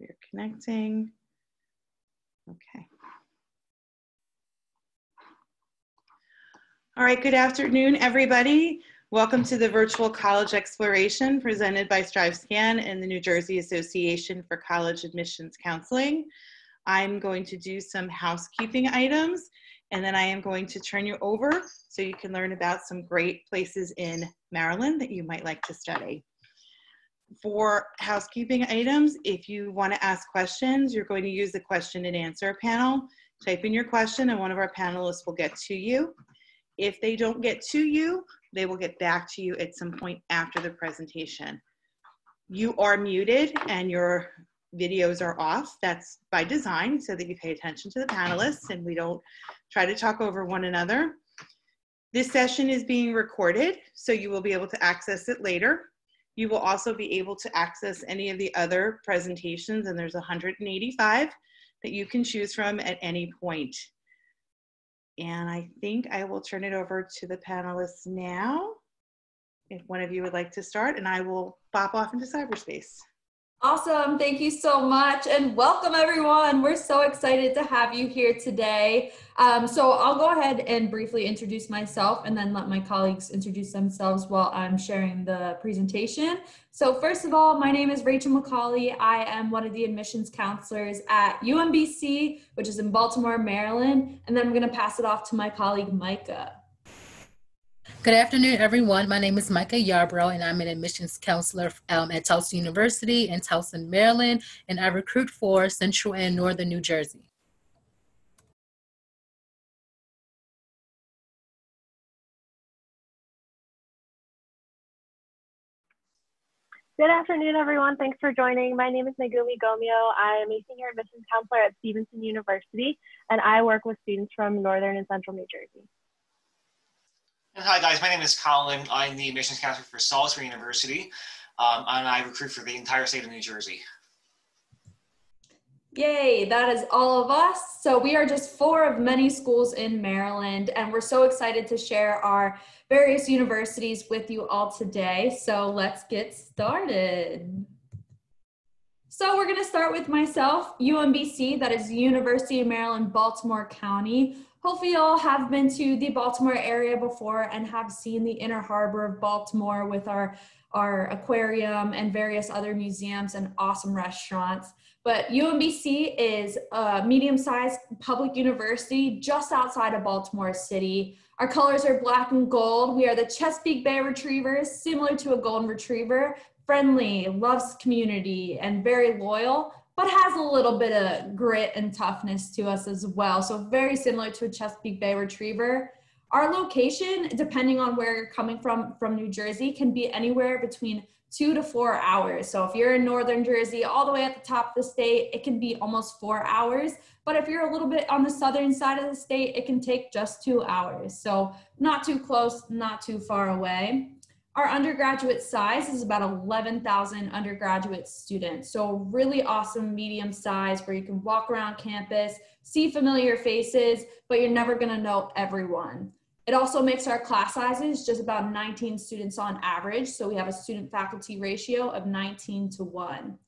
We're connecting. Okay. All right, good afternoon, everybody. Welcome to the virtual college exploration presented by StriveScan and the New Jersey Association for College Admissions Counseling. I'm going to do some housekeeping items and then I am going to turn you over so you can learn about some great places in Maryland that you might like to study. For housekeeping items, if you want to ask questions, you're going to use the question and answer panel. Type in your question and one of our panelists will get to you. If they don't get to you, they will get back to you at some point after the presentation. You are muted and your videos are off. That's by design so that you pay attention to the panelists and we don't try to talk over one another. This session is being recorded, so you will be able to access it later. You will also be able to access any of the other presentations, and there's 185 that you can choose from at any point. And I think I will turn it over to the panelists now, if one of you would like to start, and I will pop off into cyberspace. Awesome. Thank you so much. And welcome, everyone. We're so excited to have you here today. Um, so, I'll go ahead and briefly introduce myself and then let my colleagues introduce themselves while I'm sharing the presentation. So, first of all, my name is Rachel McCauley. I am one of the admissions counselors at UMBC, which is in Baltimore, Maryland. And then I'm going to pass it off to my colleague, Micah. Good afternoon, everyone. My name is Micah Yarbrough, and I'm an admissions counselor um, at Towson University in Towson, Maryland, and I recruit for Central and Northern New Jersey. Good afternoon, everyone. Thanks for joining. My name is Megumi Gomio. I am a senior admissions counselor at Stevenson University, and I work with students from Northern and Central New Jersey. Hi guys, my name is Colin. I'm the admissions counselor for Salisbury University, um, and I recruit for the entire state of New Jersey. Yay, that is all of us. So we are just four of many schools in Maryland, and we're so excited to share our various universities with you all today. So let's get started. So we're gonna start with myself, UMBC, that is University of Maryland, Baltimore County. Hopefully, you all have been to the Baltimore area before and have seen the inner harbor of Baltimore with our, our aquarium and various other museums and awesome restaurants. But UMBC is a medium sized public university just outside of Baltimore City. Our colors are black and gold. We are the Chesapeake Bay Retrievers, similar to a golden retriever, friendly, loves community, and very loyal but has a little bit of grit and toughness to us as well. So very similar to a Chesapeake Bay Retriever. Our location, depending on where you're coming from from New Jersey, can be anywhere between two to four hours. So if you're in Northern Jersey, all the way at the top of the state, it can be almost four hours. But if you're a little bit on the southern side of the state, it can take just two hours. So not too close, not too far away. Our undergraduate size is about 11,000 undergraduate students. So really awesome medium size where you can walk around campus, see familiar faces, but you're never gonna know everyone. It also makes our class sizes just about 19 students on average. So we have a student faculty ratio of 19 to one.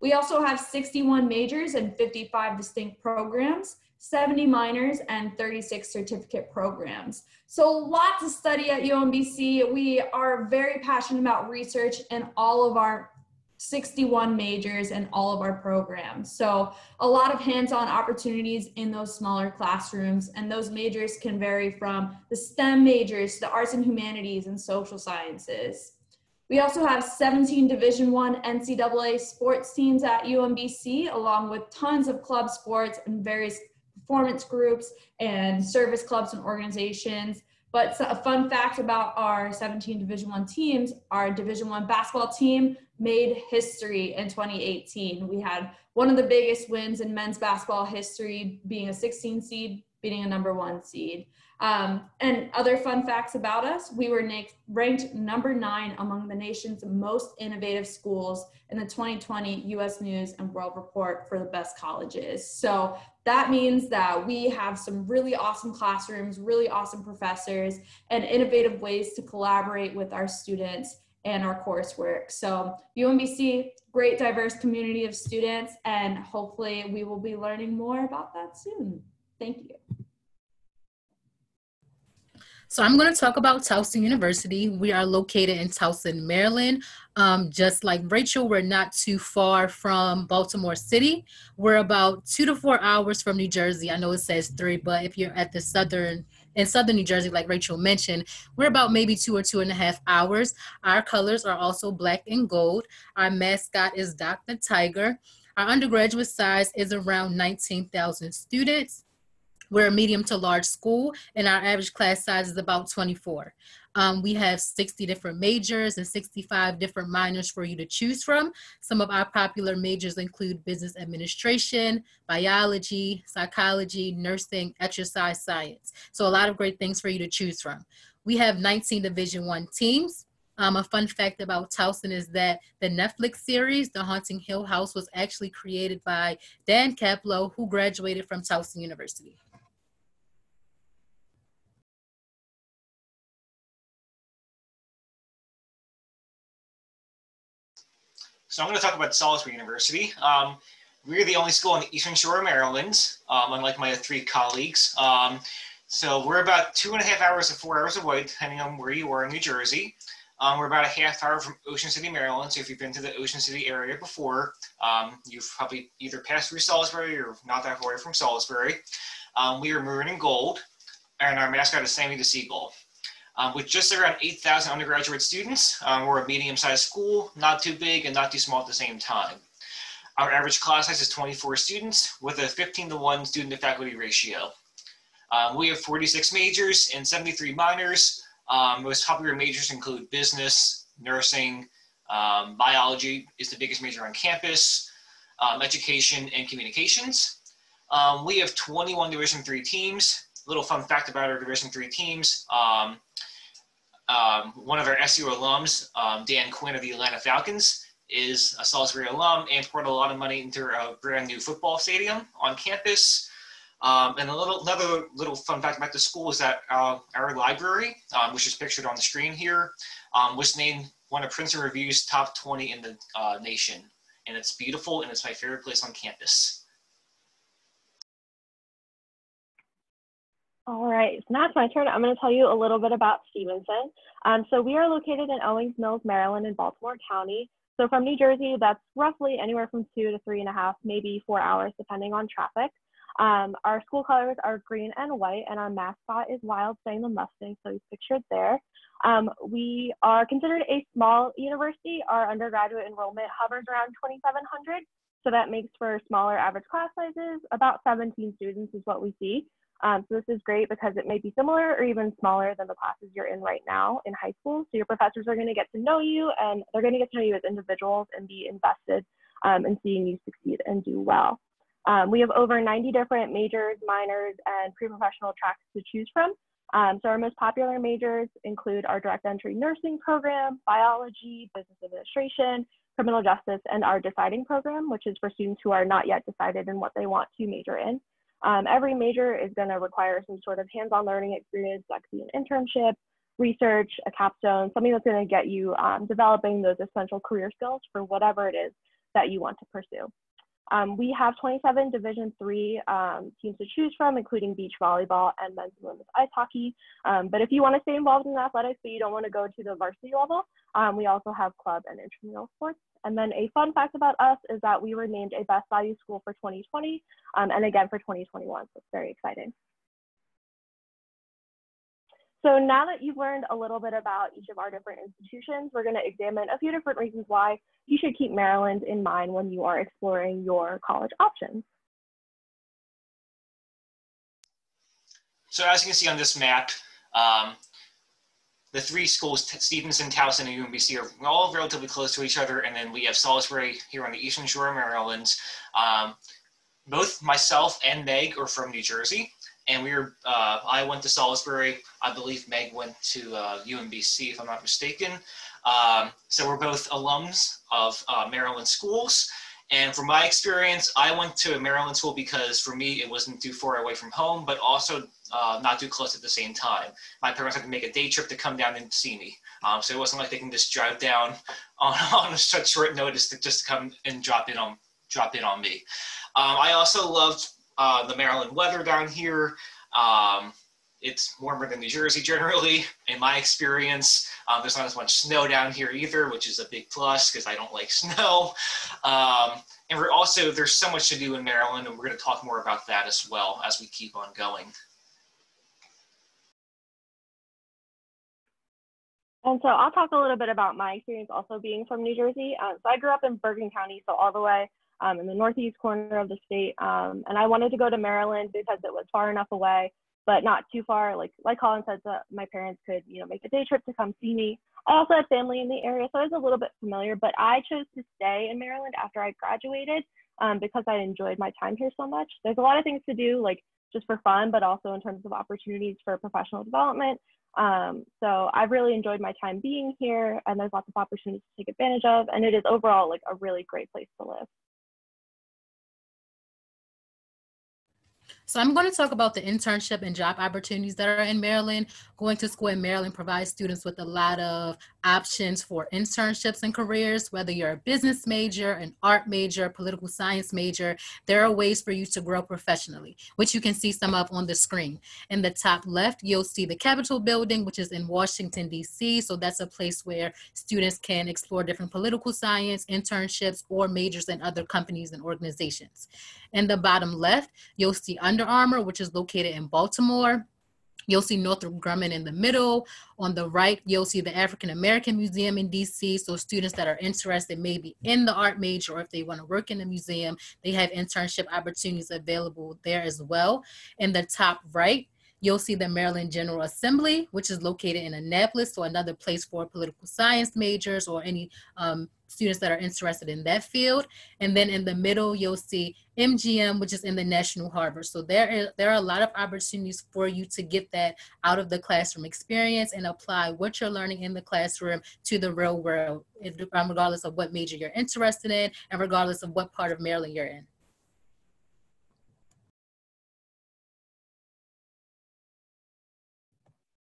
We also have 61 majors and 55 distinct programs. 70 minors, and 36 certificate programs. So, lots to study at UMBC. We are very passionate about research in all of our 61 majors and all of our programs. So, a lot of hands on opportunities in those smaller classrooms, and those majors can vary from the STEM majors to the arts and humanities and social sciences. We also have 17 Division One NCAA sports teams at UMBC, along with tons of club sports and various performance groups and service clubs and organizations. But a fun fact about our 17 Division One teams, our Division One basketball team made history in 2018. We had one of the biggest wins in men's basketball history, being a 16 seed beating a number one seed. Um, and other fun facts about us we were ranked number nine among the nation's most innovative schools in the 2020 US News and World Report for the best colleges. So that means that we have some really awesome classrooms, really awesome professors, and innovative ways to collaborate with our students and our coursework. So UMBC, great diverse community of students, and hopefully we will be learning more about that soon. Thank you. So I'm going to talk about Towson University. We are located in Towson, Maryland. Um, just like Rachel, we're not too far from Baltimore City. We're about two to four hours from New Jersey. I know it says three, but if you're at the southern in southern New Jersey, like Rachel mentioned, we're about maybe two or two and a half hours. Our colors are also black and gold. Our mascot is Dr. Tiger. Our undergraduate size is around 19,000 students. We're a medium to large school, and our average class size is about 24. Um, we have 60 different majors and 65 different minors for you to choose from. Some of our popular majors include business administration, biology, psychology, nursing, exercise science. So a lot of great things for you to choose from. We have 19 Division One teams. Um, a fun fact about Towson is that the Netflix series, The Haunting Hill House, was actually created by Dan Kaplow, who graduated from Towson University. So I'm going to talk about Salisbury University. Um, we're the only school on the Eastern Shore of Maryland, um, unlike my three colleagues. Um, so we're about two and a half hours to four hours away, depending on where you are in New Jersey. Um, we're about a half hour from Ocean City, Maryland. So if you've been to the Ocean City area before, um, you've probably either passed through Salisbury or not that far away from Salisbury. Um, we are maroon and gold, and our mascot is Sammy the Seagull. Um, with just around 8,000 undergraduate students, um, we're a medium-sized school, not too big and not too small at the same time. Our average class size is 24 students with a 15 to 1 student to faculty ratio. Um, we have 46 majors and 73 minors. Um, most popular majors include business, nursing, um, biology is the biggest major on campus, um, education, and communications. we have 21 Division three teams. Little fun fact about our Division three teams. Um, um, one of our SU alums, um, Dan Quinn of the Atlanta Falcons, is a Salisbury alum and poured a lot of money into a brand new football stadium on campus. Um, and a little, another little fun fact about the school is that uh, our library, um, which is pictured on the screen here, um, was named one of Princeton Review's top 20 in the uh, nation. And it's beautiful and it's my favorite place on campus. All right, so now it's my turn. I'm going to tell you a little bit about Stevenson. Um, so we are located in Owings Mills, Maryland, in Baltimore County. So from New Jersey, that's roughly anywhere from two to three and a half, maybe four hours, depending on traffic. Um, our school colors are green and white, and our mascot is Wild Sang the Mustang, so he's pictured there. Um, we are considered a small university. Our undergraduate enrollment hovers around 2,700, so that makes for smaller average class sizes. About 17 students is what we see. Um, so this is great because it may be similar or even smaller than the classes you're in right now in high school. So your professors are going to get to know you and they're going to get to know you as individuals and be invested um, in seeing you succeed and do well. Um, we have over 90 different majors, minors, and pre-professional tracks to choose from. Um, so our most popular majors include our direct entry nursing program, biology, business administration, criminal justice, and our deciding program, which is for students who are not yet decided in what they want to major in. Um, every major is going to require some sort of hands-on learning experience, that could be an internship, research, a capstone, something that's going to get you um, developing those essential career skills for whatever it is that you want to pursue. Um, we have 27 Division three um, teams to choose from, including beach volleyball and men's and women's ice hockey. Um, but if you want to stay involved in athletics, but you don't want to go to the varsity level, um, we also have club and intramural sports. And then a fun fact about us is that we were named a Best Value School for 2020 um, and again for 2021. So it's very exciting. So now that you've learned a little bit about each of our different institutions, we're going to examine a few different reasons why you should keep Maryland in mind when you are exploring your college options. So as you can see on this map, um, the three schools, Stevenson, Towson, and UMBC, are all relatively close to each other. And then we have Salisbury here on the Eastern Shore of Maryland. Um, both myself and Meg are from New Jersey. And we were, uh, I went to Salisbury. I believe Meg went to uh, UMBC, if I'm not mistaken. Um, so we're both alums of uh, Maryland schools. And from my experience, I went to a Maryland school because for me, it wasn't too far away from home, but also uh, not too close at the same time. My parents had to make a day trip to come down and see me. Um, so it wasn't like they can just drive down on, on such short notice to just come and drop in on, drop in on me. Um, I also loved uh, the Maryland weather down here. Um, it's warmer than New Jersey generally, in my experience. Um, there's not as much snow down here either, which is a big plus because I don't like snow. Um, and we're also, there's so much to do in Maryland, and we're going to talk more about that as well as we keep on going. And so I'll talk a little bit about my experience also being from New Jersey. Um, so I grew up in Bergen County, so all the way um, in the northeast corner of the state. Um, and I wanted to go to Maryland because it was far enough away but not too far. Like like Colin said, so my parents could you know make a day trip to come see me. I also had family in the area, so I was a little bit familiar. But I chose to stay in Maryland after I graduated um, because I enjoyed my time here so much. There's a lot of things to do, like just for fun, but also in terms of opportunities for professional development. Um, so I've really enjoyed my time being here, and there's lots of opportunities to take advantage of, and it is overall like a really great place to live. So I'm going to talk about the internship and job opportunities that are in Maryland. Going to school in Maryland provides students with a lot of options for internships and careers, whether you're a business major, an art major, political science major, there are ways for you to grow professionally, which you can see some of on the screen. In the top left, you'll see the Capitol building, which is in Washington, D.C. So that's a place where students can explore different political science, internships, or majors in other companies and organizations. In the bottom left, you'll see Under Armour, which is located in Baltimore. You'll see Northrop Grumman in the middle. On the right, you'll see the African American Museum in DC. So students that are interested maybe in the art major or if they want to work in the museum, they have internship opportunities available there as well. In the top right, You'll see the Maryland General Assembly, which is located in Annapolis, so another place for political science majors or any um, students that are interested in that field. And then in the middle, you'll see MGM, which is in the National Harbor. So there, is, there are a lot of opportunities for you to get that out of the classroom experience and apply what you're learning in the classroom to the real world, regardless of what major you're interested in and regardless of what part of Maryland you're in.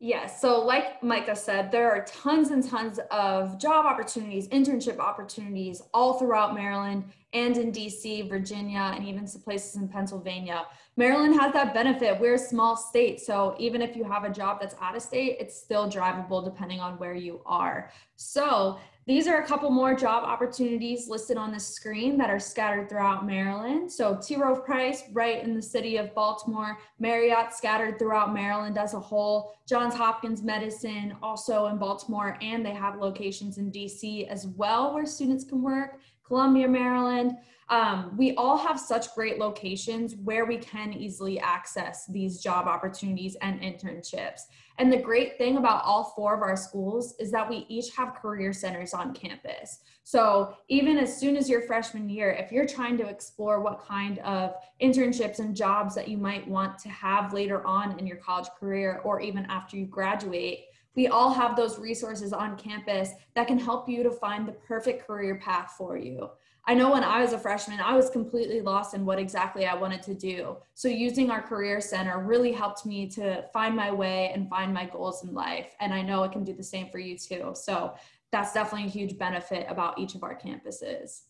Yes. So, like Micah said, there are tons and tons of job opportunities, internship opportunities all throughout Maryland and in DC, Virginia, and even some places in Pennsylvania. Maryland has that benefit. We're a small state. So, even if you have a job that's out of state, it's still drivable depending on where you are. So, these are a couple more job opportunities listed on the screen that are scattered throughout Maryland. So T. Rowe Price, right in the city of Baltimore, Marriott scattered throughout Maryland as a whole, Johns Hopkins Medicine also in Baltimore, and they have locations in DC as well where students can work, Columbia, Maryland. Um, we all have such great locations where we can easily access these job opportunities and internships. And the great thing about all four of our schools is that we each have career centers on campus. So even as soon as your freshman year, if you're trying to explore what kind of internships and jobs that you might want to have later on in your college career or even after you graduate, we all have those resources on campus that can help you to find the perfect career path for you. I know when I was a freshman, I was completely lost in what exactly I wanted to do. So using our career center really helped me to find my way and find my goals in life. And I know it can do the same for you too. So that's definitely a huge benefit about each of our campuses.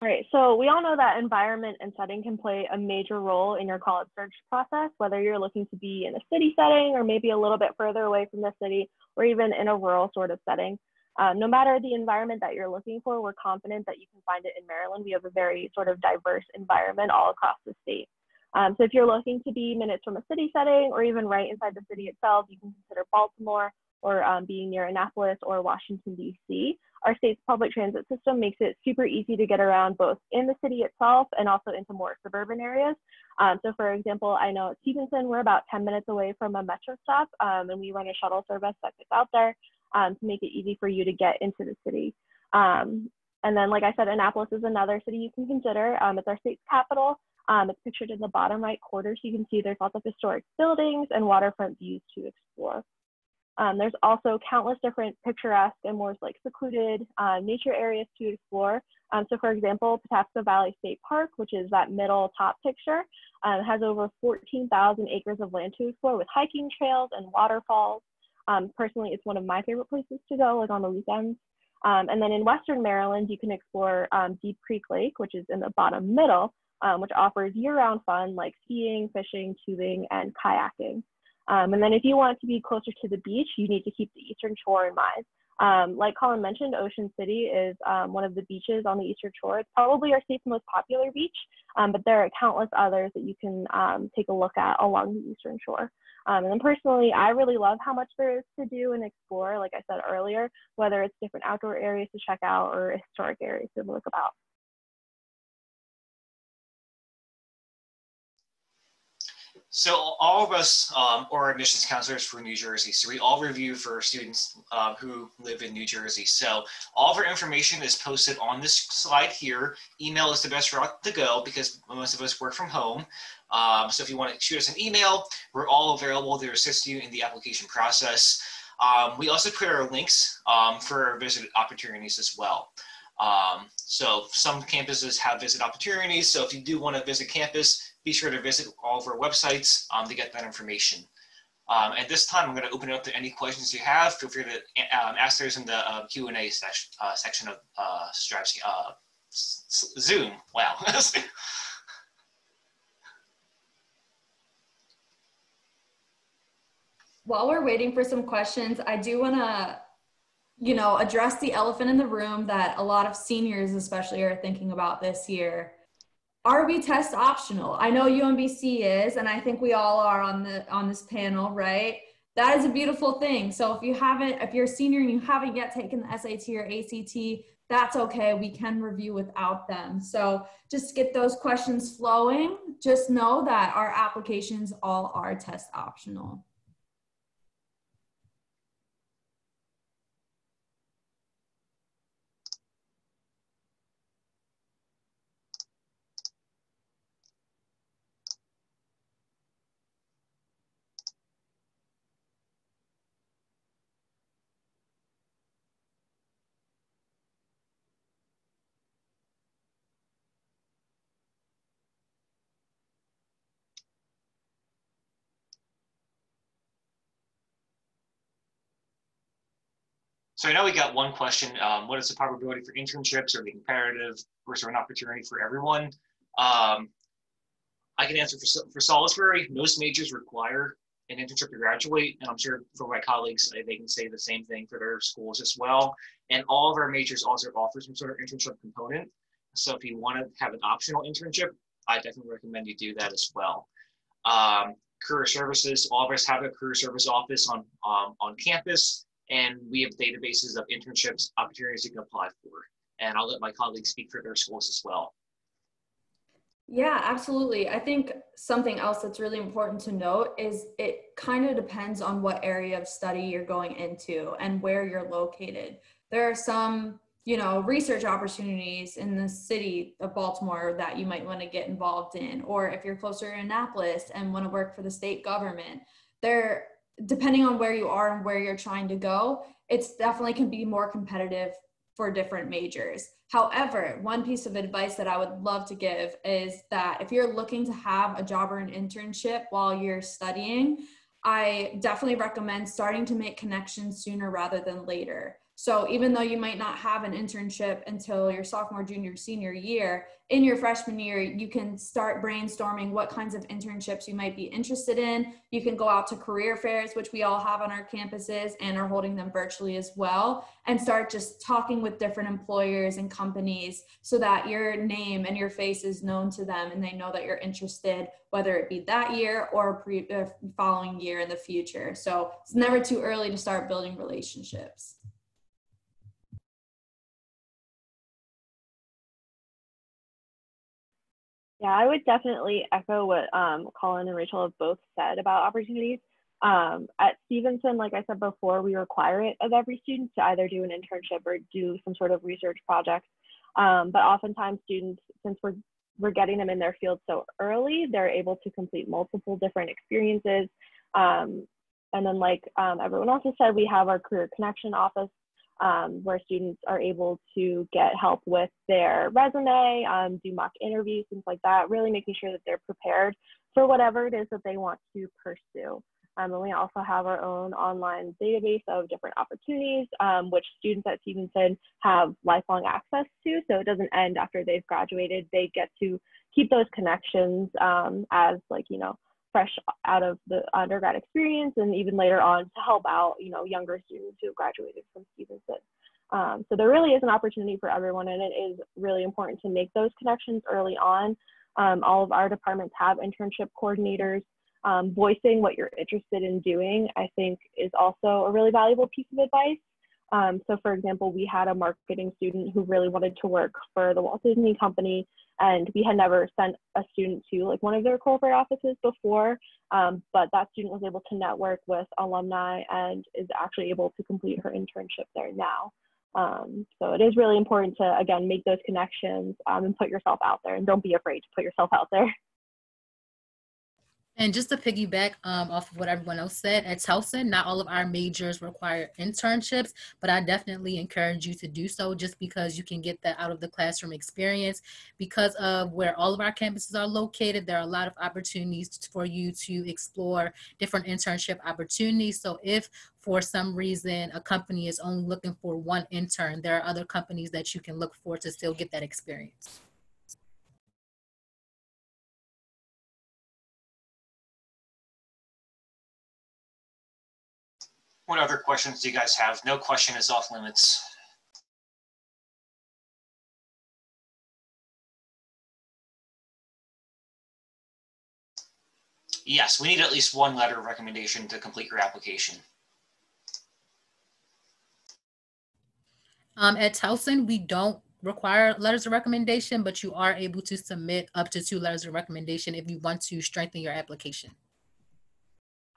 All right, so we all know that environment and setting can play a major role in your college search process, whether you're looking to be in a city setting or maybe a little bit further away from the city or even in a rural sort of setting. Um, no matter the environment that you're looking for, we're confident that you can find it in Maryland. We have a very sort of diverse environment all across the state. Um, so if you're looking to be minutes from a city setting or even right inside the city itself, you can consider Baltimore or um, being near Annapolis or Washington, D.C. Our state's public transit system makes it super easy to get around both in the city itself and also into more suburban areas. Um, so for example, I know at Stevenson, we're about 10 minutes away from a metro stop um, and we run a shuttle service that gets out there um, to make it easy for you to get into the city. Um, and then, like I said, Annapolis is another city you can consider. Um, it's our state's capital. It's pictured in the bottom right corner, so you can see there's lots of historic buildings and waterfront views to explore. Um, there's also countless different picturesque and more like secluded uh, nature areas to explore. Um, so for example, Patapsco Valley State Park, which is that middle top picture, um, has over 14,000 acres of land to explore with hiking trails and waterfalls. Um, personally, it's one of my favorite places to go, like on the weekends. Um, and then in Western Maryland, you can explore um, Deep Creek Lake, which is in the bottom middle, which offers year-round fun like skiing, fishing, tubing, and kayaking. Um, and then if you want to be closer to the beach, you need to keep the Eastern Shore in mind. Um, like Colin mentioned, Ocean City is um, one of the beaches on the Eastern Shore. It's probably our state's most popular beach, um, but there are countless others that you can um, take a look at along the Eastern Shore. Um, and then personally, I really love how much there is to do and explore, like I said earlier, whether it's different outdoor areas to check out or historic areas to look about. So all of us um, are admissions counselors for New Jersey. So we all review for students um, who live in New Jersey. So all of our information is posted on this slide here. Email is the best route to go because most of us work from home. Um, so if you want to shoot us an email, we're all available to assist you in the application process. Um, we also put our links um, for visit opportunities as well. Um, so some campuses have visit opportunities. So if you do want to visit campus, be sure to visit all of our websites um, to get that information. Um, at this time, I'm going to open it up to any questions you have. Feel free to um, ask those in the uh, Q&A section, uh, section of uh, Strive's uh, Zoom. Wow. While we're waiting for some questions, I do want to, you know, address the elephant in the room that a lot of seniors, especially, are thinking about this year are we test optional? I know UMBC is, and I think we all are on the on this panel, right? That is a beautiful thing. So if you haven't, if you're a senior and you haven't yet taken the SAT or ACT, that's okay. We can review without them. So just get those questions flowing. Just know that our applications all are test optional. So I know we got one question. Um, what is the probability for internships or the comparative versus an opportunity for everyone? Um, I can answer for, for Salisbury. Most majors require an internship to graduate, and I'm sure for my colleagues, they can say the same thing for their schools as well. And all of our majors also offer some sort of internship component. So if you want to have an optional internship, I definitely recommend you do that as well. Um, career services, all of us have a career service office on um, on campus and we have databases of internships opportunities you can apply for. And I'll let my colleagues speak for their schools as well. Yeah, absolutely. I think something else that's really important to note is it kind of depends on what area of study you're going into and where you're located. There are some, you know, research opportunities in the city of Baltimore that you might want to get involved in, or if you're closer to Annapolis and want to work for the state government, there depending on where you are and where you're trying to go, it's definitely can be more competitive for different majors. However, one piece of advice that I would love to give is that if you're looking to have a job or an internship while you're studying, I definitely recommend starting to make connections sooner rather than later. So even though you might not have an internship until your sophomore, junior, senior year, in your freshman year, you can start brainstorming what kinds of internships you might be interested in. You can go out to career fairs, which we all have on our campuses and are holding them virtually as well, and start just talking with different employers and companies so that your name and your face is known to them and they know that you're interested, whether it be that year or pre- uh, following year in the future. So it's never too early to start building relationships. Yeah, I would definitely echo what um, Colin and Rachel have both said about opportunities. Um, at Stevenson, like I said before, we require it of every student to either do an internship or do some sort of research project. Um, but oftentimes students, since we're we're getting them in their field so early, they're able to complete multiple different experiences. Um, and then like um, everyone else has said, we have our Career Connection office um, where students are able to get help with their resume, um, do mock interviews, things like that, really making sure that they're prepared for whatever it is that they want to pursue. Um, and we also have our own online database of different opportunities, um, which students at Stevenson have lifelong access to. So it doesn't end after they've graduated. They get to keep those connections um, as like, you know, fresh out of the undergrad experience and even later on to help out, you know, younger students who have graduated from Stevenson. Um, so there really is an opportunity for everyone and it is really important to make those connections early on. Um, all of our departments have internship coordinators. Um, voicing what you're interested in doing, I think, is also a really valuable piece of advice. Um, so, for example, we had a marketing student who really wanted to work for the Walt Disney Company, and we had never sent a student to like one of their corporate offices before. Um, but that student was able to network with alumni and is actually able to complete her internship there now. Um, so it is really important to again make those connections um, and put yourself out there, and don't be afraid to put yourself out there. And just to piggyback um, off of what everyone else said, at Towson, not all of our majors require internships, but I definitely encourage you to do so just because you can get that out of the classroom experience. Because of where all of our campuses are located, there are a lot of opportunities for you to explore different internship opportunities. So if for some reason a company is only looking for one intern, there are other companies that you can look for to still get that experience. What other questions do you guys have? No question is off limits. Yes, we need at least one letter of recommendation to complete your application. Um, at Towson, we don't require letters of recommendation, but you are able to submit up to two letters of recommendation if you want to strengthen your application.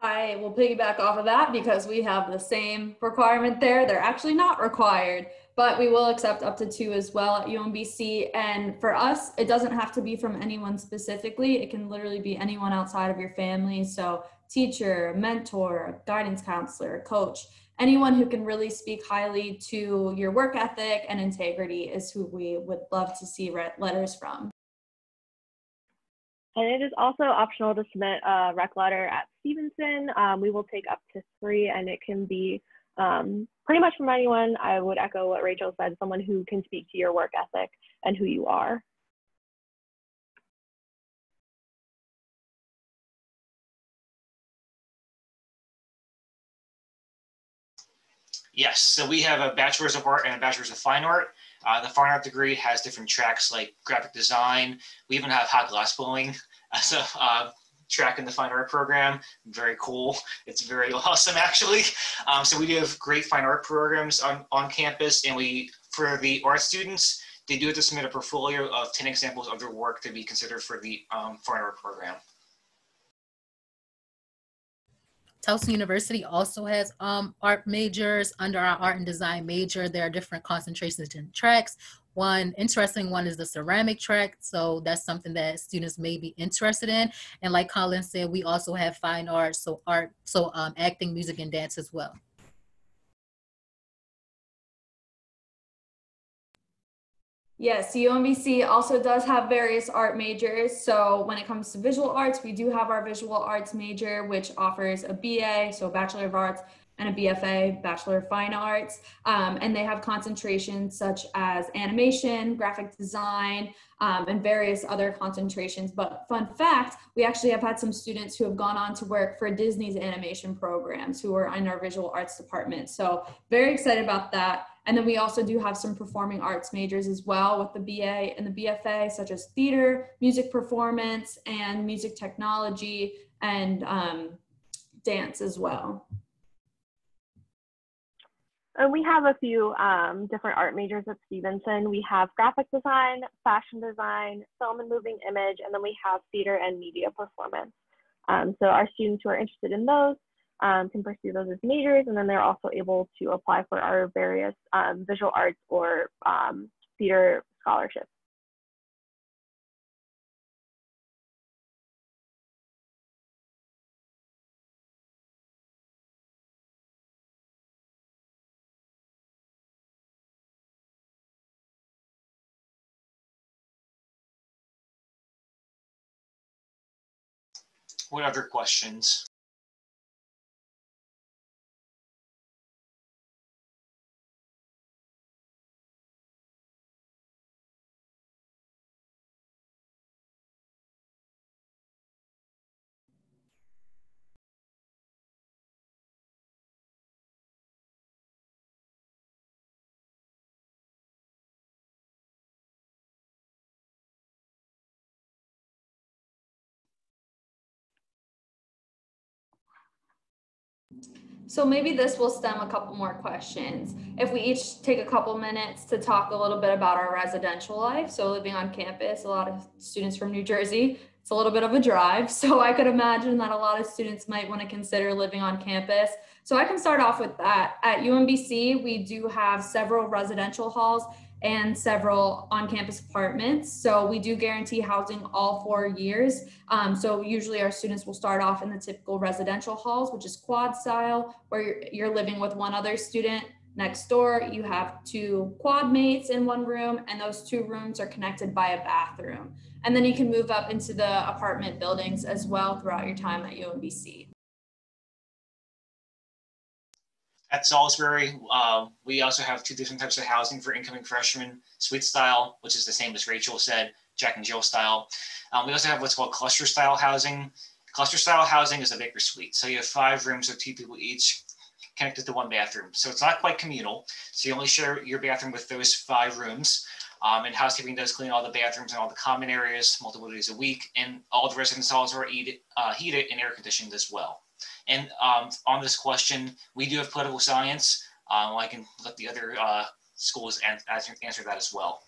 I will piggyback off of that because we have the same requirement there. They're actually not required, but we will accept up to two as well at UMBC. And for us, it doesn't have to be from anyone specifically. It can literally be anyone outside of your family. So, teacher, mentor, guidance counselor, coach, anyone who can really speak highly to your work ethic and integrity is who we would love to see letters from. And it is also optional to submit a rec letter at Stevenson. Um, we will take up to three, and it can be um, pretty much from anyone. I would echo what Rachel said someone who can speak to your work ethic and who you are. Yes, so we have a bachelor's of art and a bachelor's of fine art. Uh, the fine art degree has different tracks like graphic design. We even have hot glass blowing as a uh, track in the fine art program. Very cool. It's very awesome, actually. Um, so we do have great fine art programs on, on campus, and we for the art students, they do have to submit a portfolio of 10 examples of their work to be considered for the um, fine art program. Towson University also has um, art majors under our art and design major. There are different concentrations and tracks. One interesting one is the ceramic track. So that's something that students may be interested in. And like Colin said, we also have fine arts, so art, so um, acting, music, and dance as well. Yes, UMBC also does have various art majors. So when it comes to visual arts, we do have our visual arts major, which offers a BA, so Bachelor of Arts, and a BFA, Bachelor of Fine Arts. Um, and they have concentrations such as animation, graphic design, um, and various other concentrations. But fun fact, we actually have had some students who have gone on to work for Disney's animation programs who are in our visual arts department. So very excited about that. And then we also do have some performing arts majors as well with the BA and the BFA, such as theater, music performance, and music technology, and um, dance as well. And we have a few um, different art majors at Stevenson. We have graphic design, fashion design, film and moving image, and then we have theater and media performance. Um, so our students who are interested in those um, can pursue those as majors, and then they're also able to apply for our various um, visual arts or um, theater scholarships. What other questions? So maybe this will stem a couple more questions. If we each take a couple minutes to talk a little bit about our residential life. So living on campus, a lot of students from New Jersey, it's a little bit of a drive. So I could imagine that a lot of students might want to consider living on campus. So I can start off with that. At UMBC, we do have several residential halls and several on-campus apartments. So we do guarantee housing all four years. Um, so usually our students will start off in the typical residential halls, which is quad style, where you're, you're living with one other student. Next door, you have two quad mates in one room, and those two rooms are connected by a bathroom. And then you can move up into the apartment buildings as well throughout your time at UMBC. At Salisbury, uh, we also have two different types of housing for incoming freshmen, suite style, which is the same as Rachel said, Jack and Jill style. Um, we also have what's called cluster style housing. Cluster style housing is a bigger suite. So you have five rooms with two people each connected to one bathroom. So it's not quite communal. So you only share your bathroom with those five rooms. Um, and housekeeping does clean all the bathrooms and all the common areas multiple days a week. And all the residence halls are heated, uh, heated and air conditioned as well. And um, on this question, we do have political science. Um, I can let the other uh, schools answer, answer that as well.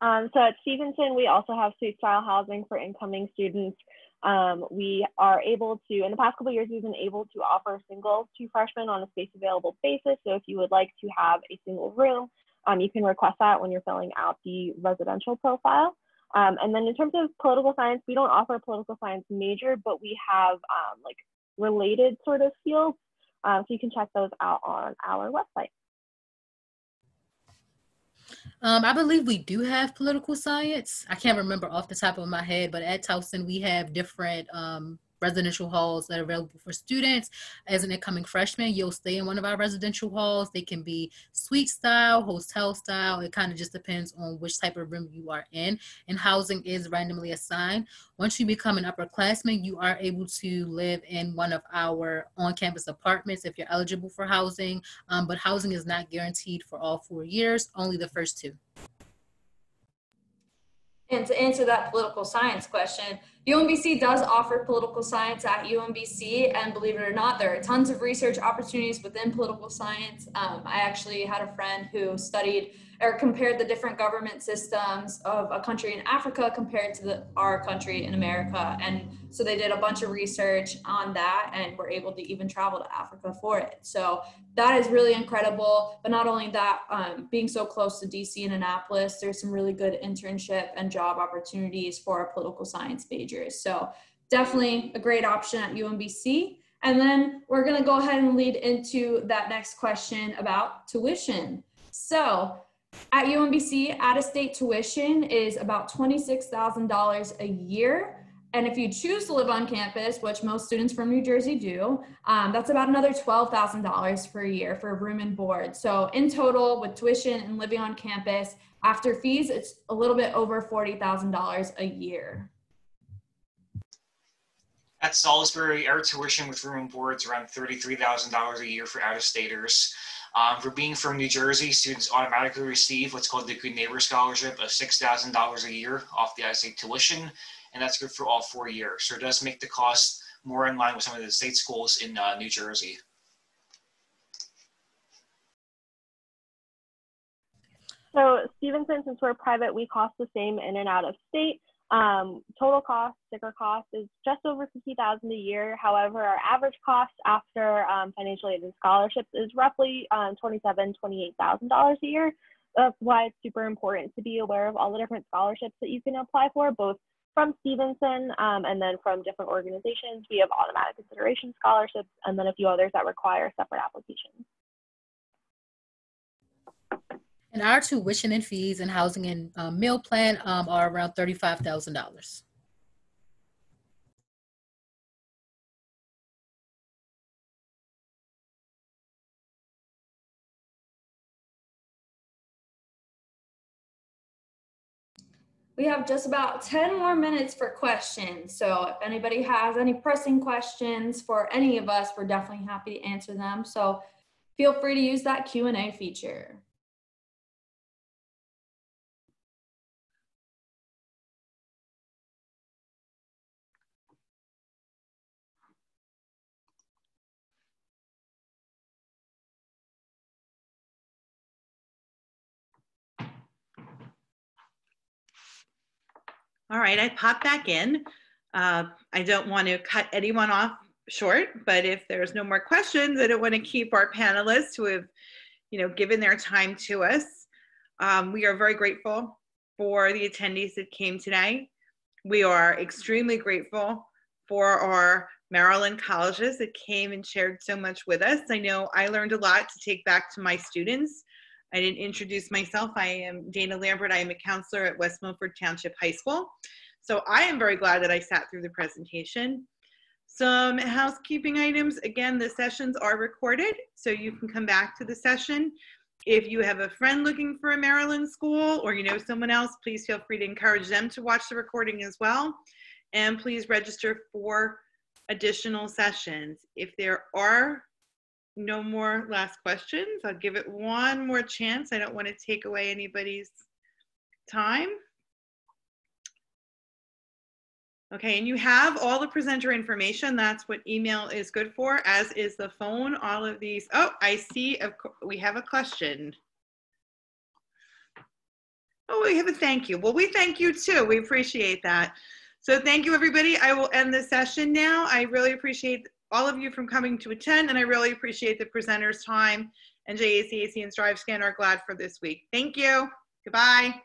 Um, so at Stevenson, we also have suite style housing for incoming students. Um, we are able to, in the past couple years, we've been able to offer singles to freshmen on a space available basis. So if you would like to have a single room, um, you can request that when you're filling out the residential profile. Um, and then in terms of political science, we don't offer a political science major, but we have um, like related sort of fields. Um, so you can check those out on our website. Um, I believe we do have political science. I can't remember off the top of my head, but at Towson we have different um, residential halls that are available for students. As an incoming freshman, you'll stay in one of our residential halls. They can be suite style, hotel style. It kind of just depends on which type of room you are in. And housing is randomly assigned. Once you become an upperclassman, you are able to live in one of our on-campus apartments if you're eligible for housing. Um, but housing is not guaranteed for all four years, only the first two. And to answer that political science question, UMBC does offer political science at UMBC, and believe it or not, there are tons of research opportunities within political science. Um, I actually had a friend who studied or compared the different government systems of a country in Africa compared to the, our country in America. And so they did a bunch of research on that and were able to even travel to Africa for it. So that is really incredible. But not only that, um, being so close to DC and Annapolis, there's some really good internship and job opportunities for our political science majors. So definitely a great option at UMBC. And then we're going to go ahead and lead into that next question about tuition. So at UMBC, out-of-state tuition is about $26,000 a year. And if you choose to live on campus, which most students from New Jersey do, um, that's about another $12,000 per year for room and board. So in total, with tuition and living on campus, after fees, it's a little bit over $40,000 a year. At Salisbury, our tuition with room and board is around $33,000 a year for out-of-staters. Um, for being from New Jersey, students automatically receive what's called the Good Neighbor Scholarship of $6,000 a year off the out-of-state tuition, and that's good for all four years. So it does make the cost more in line with some of the state schools in uh, New Jersey. So Stevenson, since we're private, we cost the same in and out of state. Um, total cost, sticker cost is just over 50000 a year. However, our average cost after um, financial aid and scholarships is roughly um, $27,000, $28,000 a year. That's why it's super important to be aware of all the different scholarships that you can apply for, both from Stevenson, um, and then from different organizations, we have automatic consideration scholarships, and then a few others that require separate applications. And our tuition and fees and housing and um, meal plan um, are around $35,000. We have just about 10 more minutes for questions. So if anybody has any pressing questions for any of us, we're definitely happy to answer them. So feel free to use that Q&A feature. All right, I pop back in. Uh, I don't want to cut anyone off short, but if there's no more questions, I don't want to keep our panelists who have, you know, given their time to us. Um, we are very grateful for the attendees that came today. We are extremely grateful for our Maryland colleges that came and shared so much with us. I know I learned a lot to take back to my students. I didn't introduce myself. I am Dana Lambert. I am a counselor at West Milford Township High School. So I am very glad that I sat through the presentation. Some housekeeping items. Again, the sessions are recorded, so you can come back to the session. If you have a friend looking for a Maryland school or you know someone else, please feel free to encourage them to watch the recording as well. And please register for additional sessions. If there are no more last questions, I'll give it one more chance. I don't want to take away anybody's time. Okay, and you have all the presenter information. That's what email is good for, as is the phone. All of these. Oh, I see. Of we have a question. Oh, we have a thank you. Well, we thank you too. We appreciate that. So thank you, everybody. I will end the session now. I really appreciate all of you from coming to attend, and I really appreciate the presenters' time. NJACAC and StriveScan are glad for this week. Thank you. Goodbye.